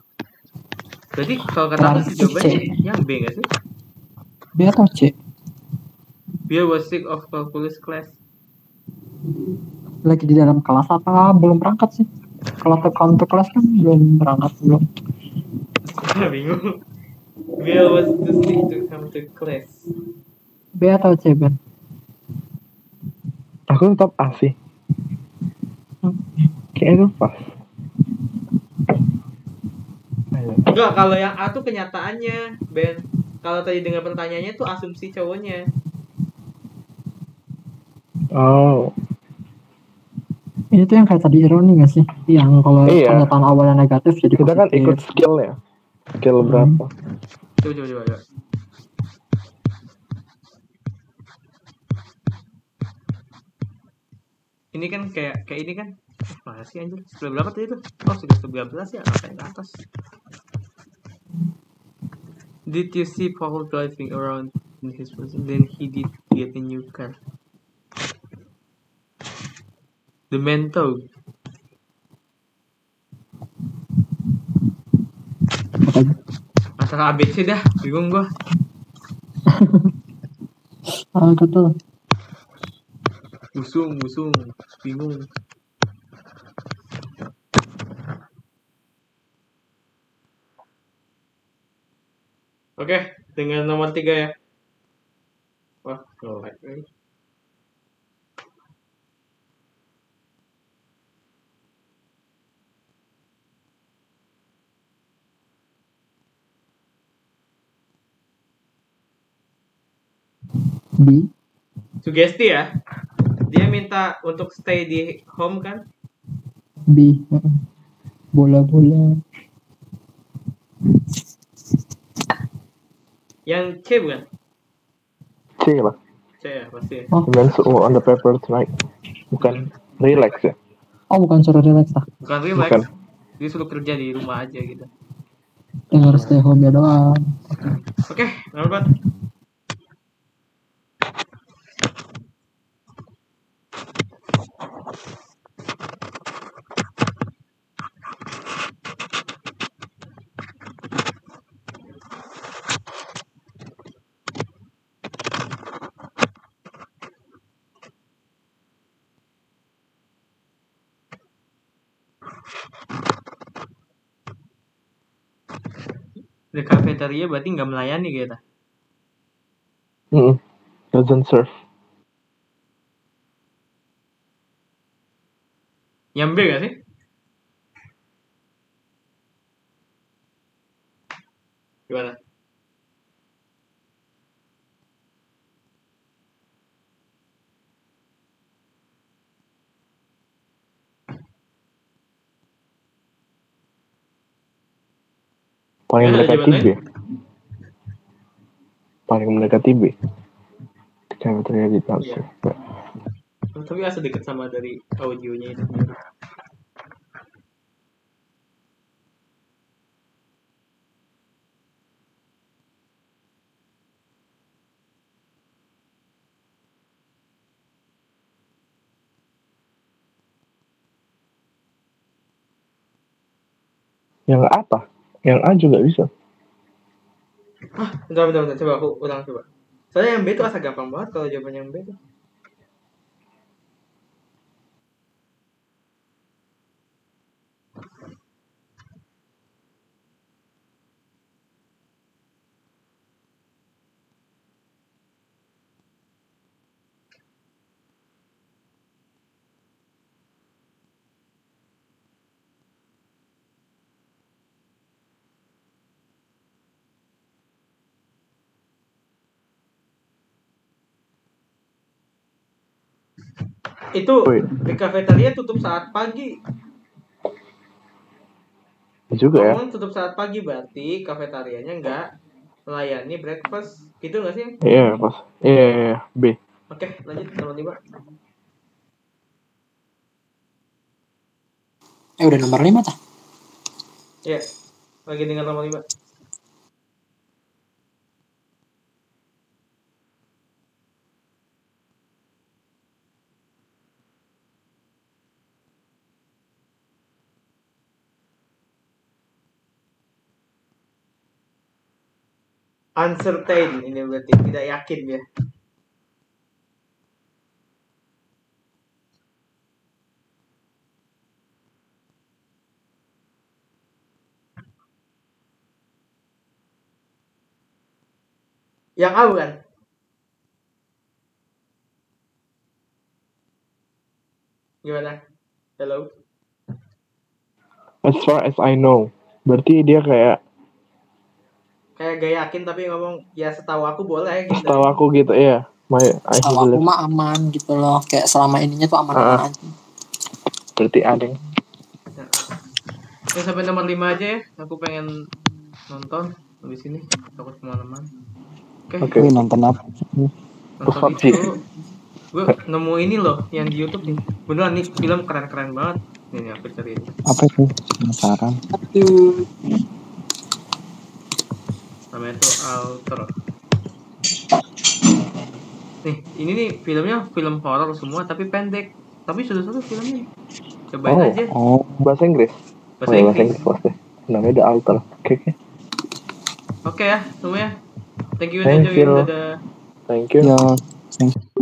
Berarti kalau kata aku sih jawabannya yang B nggak sih? B atau C Bill was sick of calculus class. Lagi di dalam kelas apa? Belum berangkat sih. Kalau ke counter kelas kan belum berangkat belum. <laughs> Bingung. Bill was too sick to come to class. B atau C Ben. Aku tetap A sih. Kayaknya itu pas. Enggak kalau yang A tuh kenyataannya Ben kalau tadi dengar pertanyaannya tuh asumsi cowoknya Oh, ini tuh yang kayak tadi ironi gak sih yang kalau Iya. pernyataan awalnya negatif jadi kita kan positif. ikut skillnya. Skill Hmm. berapa? coba coba coba, coba. ini kan kayak kayak ini kan mana sih anjir sebelah berapa tadi tuh oh sudah 19 ya ngapain ke atas? Did you see Paul driving around in his person then he did get a new car. The mento antara ABC dah bingung gua. <laughs> Ah betul? Busung busung bingung oke dengan nomor tiga ya. Wah nge-lag lagi. B. Sugesti ya. Dia minta untuk stay di home kan? B. Mm. bola-bola yang C bukan C lah. C ya pasti ya. oh Then so on the paper tonight. Bukan relax ya. oh bukan suruh relax lah bukan relax Bukan. dia suruh kerja di rumah aja gitu dengar stay home ya doang oke nomor empat Cafeteria berarti nggak melayani kita. Mm Doesn't serve. Yang B gak sih? Gimana? Paling Ya, mendekati jawabannya? Paling mendekati B. Jangan terjadi langsung. Oh, tapi asa deket sama dari audionya itu. Yang apa? Yang A juga bisa. Bentar, bentar, bentar. Coba aku ulang coba. Soalnya yang B itu asa gampang banget kalau jawaban yang B itu. Itu di cafeteria tutup saat pagi. Juga ya. Tutup saat pagi berarti kafetarianya nggak melayani breakfast. Gitu nggak sih? Iya, pas. Iya, iya, iya. B. Oke, lanjut nomor lima. eh udah nomor lima tah Ya, lagi dengan nomor lima. Uncertain. Ini berarti tidak yakin ya yang A bukan? Gimana? Hello? As far as I know. Berarti dia kayak kayak gak yakin tapi ngomong ya setahu aku boleh gitu setahu aku gitu ya. My Kalau aku mah aman gitu loh. Kayak selama ininya tuh aman-aman Ah. aja. Berarti ada yang Ya sampai nomor 5 aja ya. Aku pengen nonton habis ini takut kemalaman. Oke, Oke. Wih, nonton apa? nonton itu. Gue nemu ini loh yang di YouTube nih. Beneran nih film keren-keren banget. Nih, nih aku cari. Apa itu? Penasaran. Aduh. Namanya tuh Alter. Nih, ini nih filmnya film horor semua tapi pendek. Tapi sudah satu filmnya. Cobain Oh. aja Oh, bahasa Inggris. bahasa oh, iya, bahasa Inggris. Inggris pasti. Namanya The Alter. Oke, oke. Oke ya, semuanya. Thank you Thank udah join. you. Dadah. Thank you. ya. thanks.